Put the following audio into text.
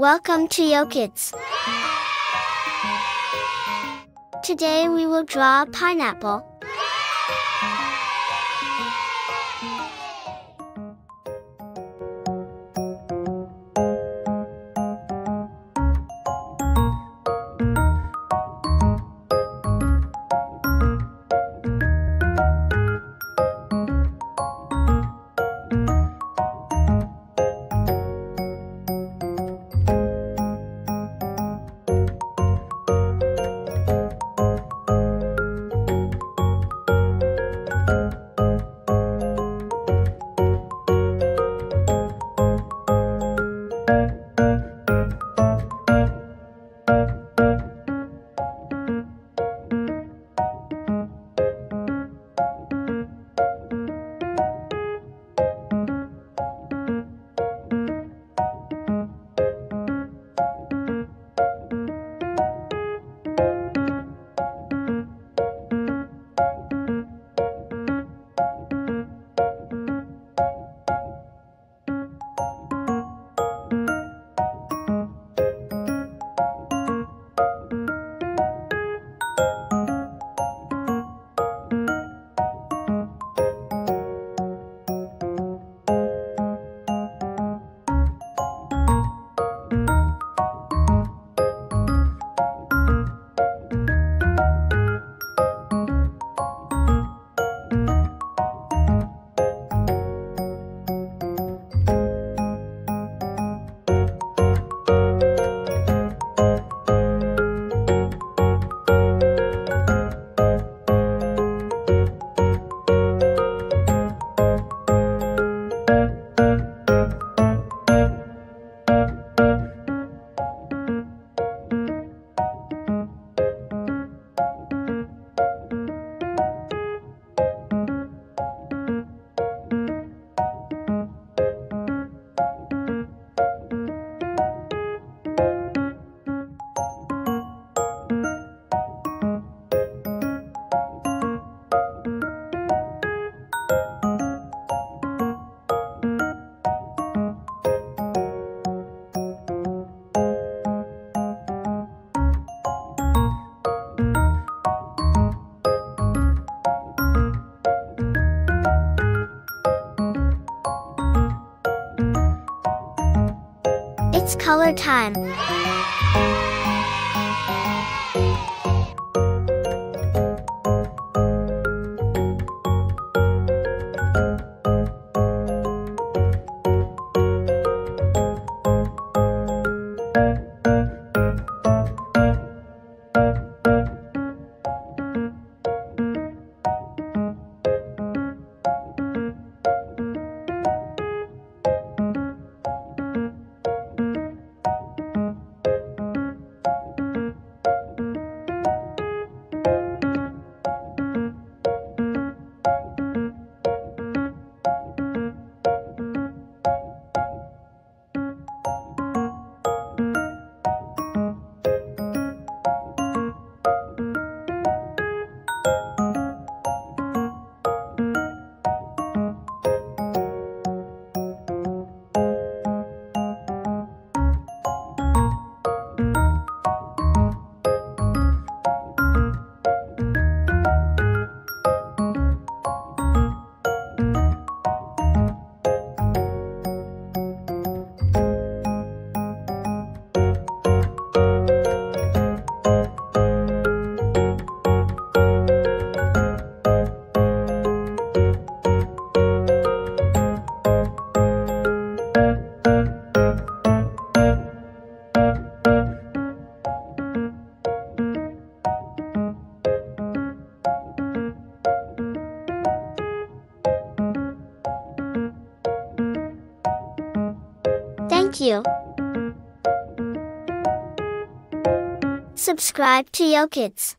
Welcome to YoKids. Today we will draw a pineapple. It's color time. Thank you. Subscribe to YoKids.